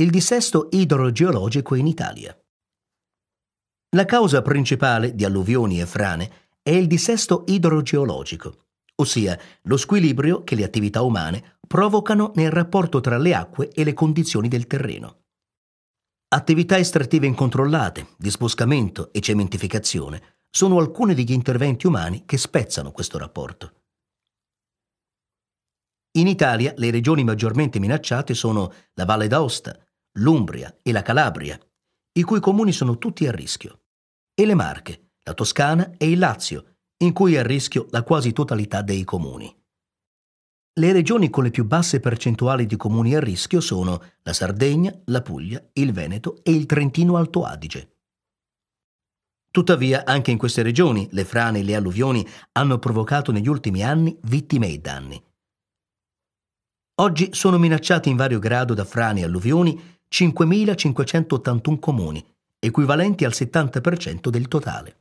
il dissesto idrogeologico in Italia. La causa principale di alluvioni e frane è il dissesto idrogeologico, ossia lo squilibrio che le attività umane provocano nel rapporto tra le acque e le condizioni del terreno. Attività estrattive incontrollate, disboscamento e cementificazione sono alcuni degli interventi umani che spezzano questo rapporto. In Italia le regioni maggiormente minacciate sono la Valle d'Aosta, l'Umbria e la Calabria, i cui comuni sono tutti a rischio, e le Marche, la Toscana e il Lazio, in cui è a rischio la quasi totalità dei comuni. Le regioni con le più basse percentuali di comuni a rischio sono la Sardegna, la Puglia, il Veneto e il Trentino Alto Adige. Tuttavia, anche in queste regioni le frane e le alluvioni hanno provocato negli ultimi anni vittime e danni. Oggi sono minacciati in vario grado da frane e alluvioni 5.581 comuni, equivalenti al 70% del totale.